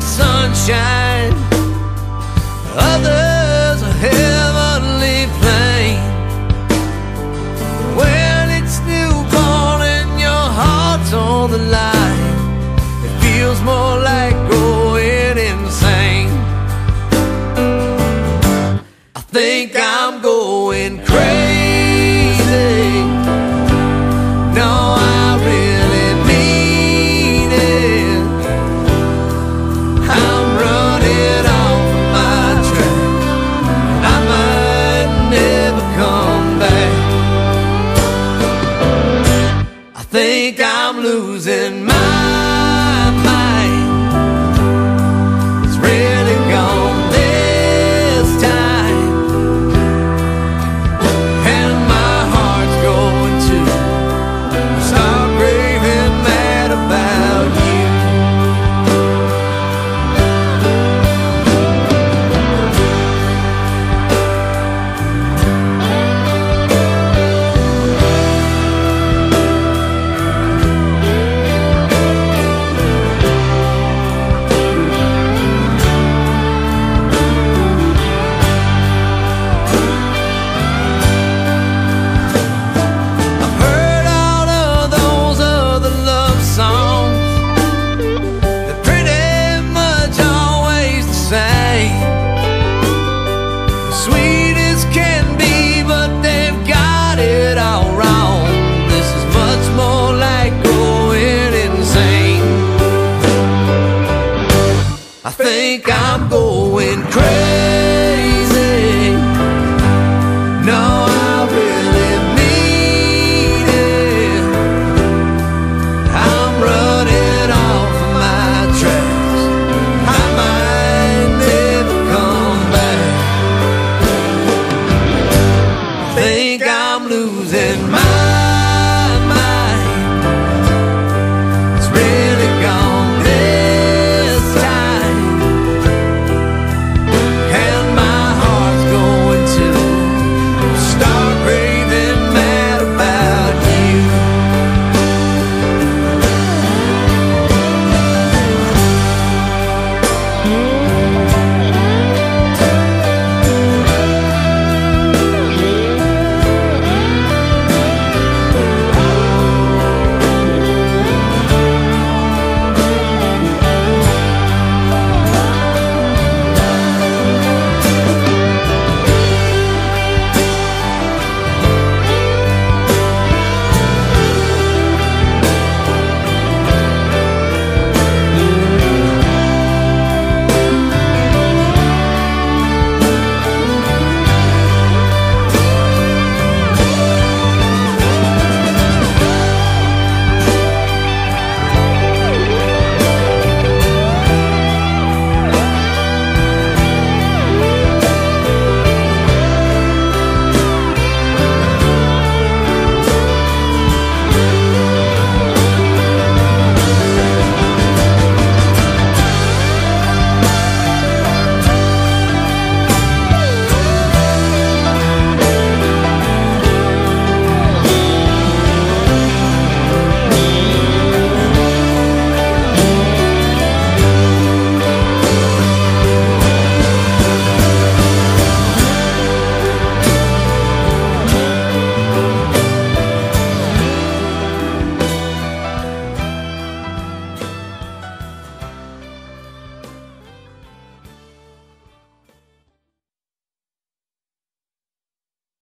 sunshine. Others. Losing my think I'm going crazy. No, I really mean it. I'm running off my tracks. I might never come back. Think I'm losing my.